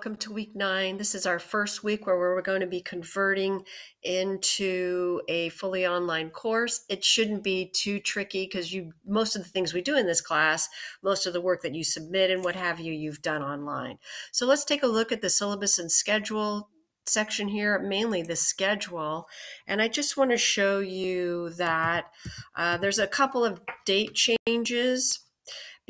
Welcome to week nine. This is our first week where we're going to be converting into a fully online course. It shouldn't be too tricky because you most of the things we do in this class, most of the work that you submit and what have you, you've done online. So let's take a look at the syllabus and schedule section here, mainly the schedule. And I just want to show you that uh, there's a couple of date changes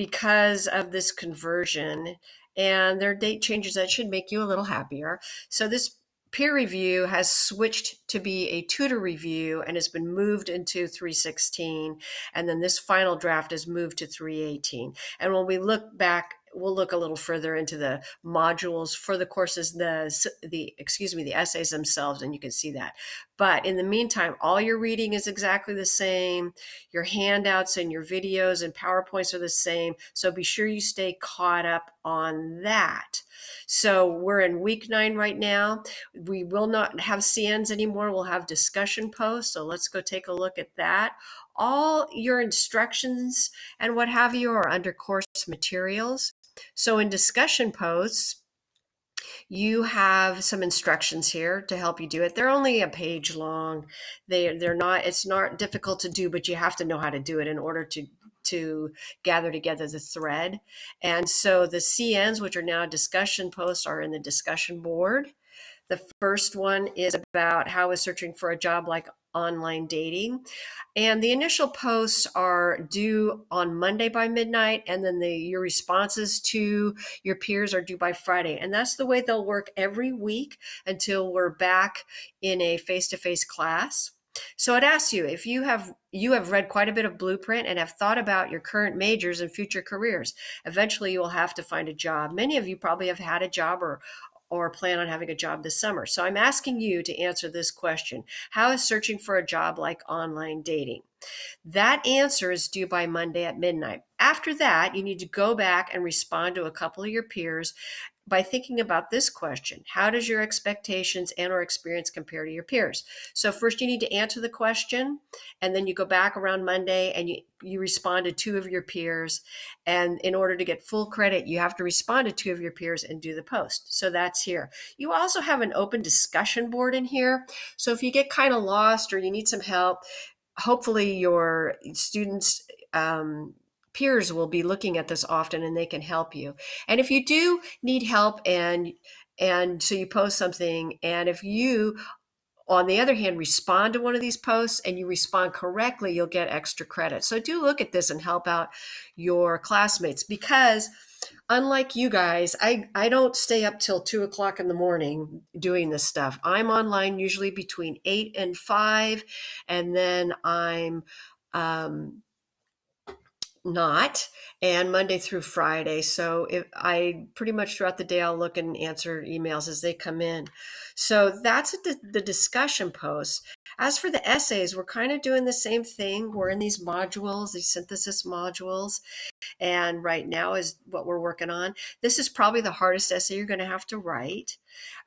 because of this conversion and their date changes that should make you a little happier. So this peer review has switched to be a tutor review and has been moved into 316 and then this final draft is moved to 318 and when we look back we'll look a little further into the modules for the courses the the excuse me the essays themselves and you can see that but in the meantime all your reading is exactly the same your handouts and your videos and powerpoints are the same so be sure you stay caught up on that. So we're in week nine right now. We will not have cns anymore. We'll have discussion posts so let's go take a look at that. All your instructions and what have you are under course materials. So in discussion posts, you have some instructions here to help you do it. They're only a page long. They they're not it's not difficult to do, but you have to know how to do it in order to to gather together the thread. And so the CNs, which are now discussion posts, are in the discussion board. The first one is about how is searching for a job like online dating. And the initial posts are due on Monday by midnight, and then the your responses to your peers are due by Friday. And that's the way they'll work every week until we're back in a face-to-face class. So it asks you if you have you have read quite a bit of blueprint and have thought about your current majors and future careers. Eventually you will have to find a job. Many of you probably have had a job or or plan on having a job this summer. So I'm asking you to answer this question How is searching for a job like online dating? That answer is due by Monday at midnight. After that, you need to go back and respond to a couple of your peers by thinking about this question how does your expectations and or experience compare to your peers? So first you need to answer the question and then you go back around monday and you, you respond to two of your peers and in order to get full credit you have to respond to two of your peers and do the post. So that's here. You also have an open discussion board in here. So if you get kind of lost or you need some help hopefully your students um, peers will be looking at this often and they can help you. And if you do need help and and so you post something and if you on the other hand respond to one of these posts and you respond correctly you'll get extra credit so do look at this and help out your classmates because unlike you guys i i don't stay up till two o'clock in the morning doing this stuff i'm online usually between eight and five and then i'm um not and monday through friday so if i pretty much throughout the day i'll look and answer emails as they come in. So that's the, the discussion post as for the essays we're kind of doing the same thing we're in these modules these synthesis modules and right now is what we're working on this is probably the hardest essay you're going to have to write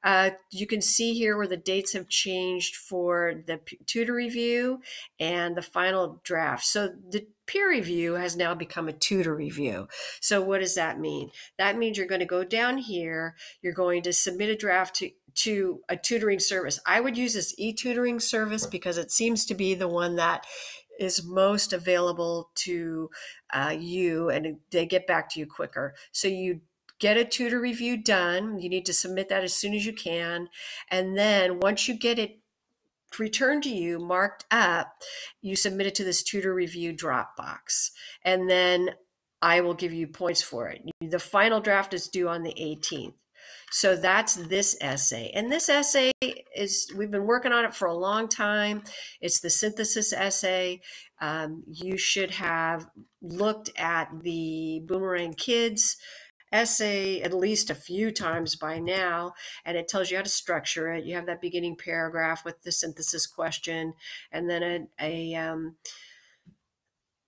uh, you can see here where the dates have changed for the tutor review and the final draft. So the peer review has now become a tutor review. So what does that mean? That means you're going to go down here, you're going to submit a draft to to a tutoring service. I would use this e-tutoring service because it seems to be the one that is most available to uh, you and they get back to you quicker. So you get a tutor review done. You need to submit that as soon as you can. And then once you get it returned to you marked up, you submit it to this tutor review Dropbox. And then I will give you points for it. The final draft is due on the 18th. So that's this essay. And this essay is, we've been working on it for a long time. It's the synthesis essay. Um, you should have looked at the Boomerang Kids essay at least a few times by now, and it tells you how to structure it. You have that beginning paragraph with the synthesis question, and then a, a um,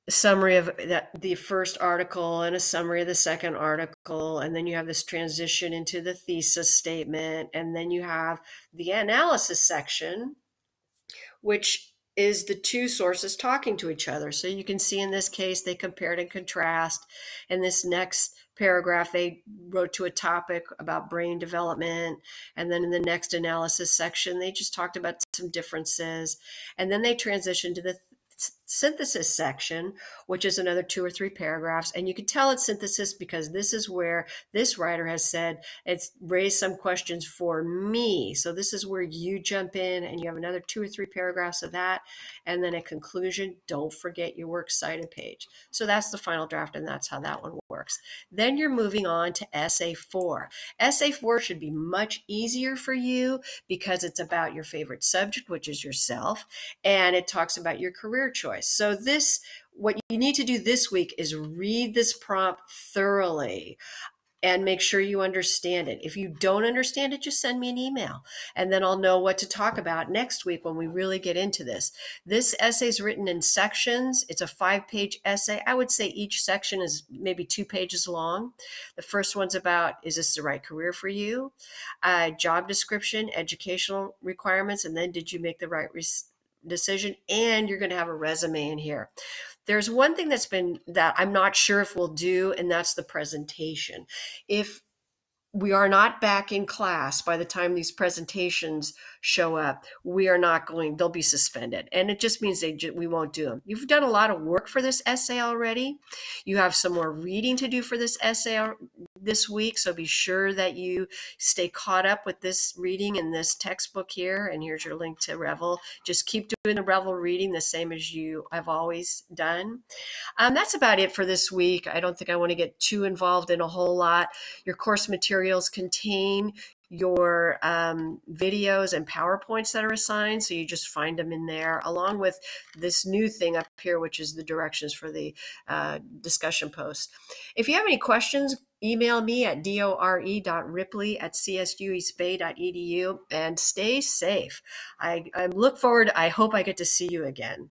summary of that the first article and a summary of the second article and then you have this transition into the thesis statement and then you have the analysis section which is the two sources talking to each other. So you can see in this case, they compared and contrast. In this next paragraph, they wrote to a topic about brain development. And then in the next analysis section, they just talked about some differences. And then they transitioned to the synthesis section, which is another two or three paragraphs. And you can tell it's synthesis because this is where this writer has said it's raised some questions for me. So this is where you jump in and you have another two or three paragraphs of that. And then a conclusion, don't forget your works cited page. So that's the final draft, and that's how that one works. Then you're moving on to essay four. Essay four should be much easier for you because it's about your favorite subject, which is yourself, and it talks about your career choice. So this what you need to do this week is read this prompt thoroughly and make sure you understand it. If you don't understand it, just send me an email and then I'll know what to talk about next week when we really get into this. This essay is written in sections. It's a five page essay. I would say each section is maybe two pages long. The first one's about is this the right career for you? Uh, job description, educational requirements, and then did you make the right decision? And you're going to have a resume in here. There's one thing that's been that I'm not sure if we'll do, and that's the presentation. If we are not back in class by the time these presentations show up we are not going they'll be suspended and it just means they we won't do them you've done a lot of work for this essay already you have some more reading to do for this essay this week so be sure that you stay caught up with this reading in this textbook here and here's your link to revel. Just keep doing the revel reading the same as you have always done. Um, that's about it for this week. I don't think i want to get too involved in a whole lot. Your course materials contain your um, videos and PowerPoints that are assigned. So you just find them in there, along with this new thing up here, which is the directions for the uh, discussion posts. If you have any questions, email me at dore.ripley at csueastbay.edu and stay safe. I, I look forward, I hope I get to see you again.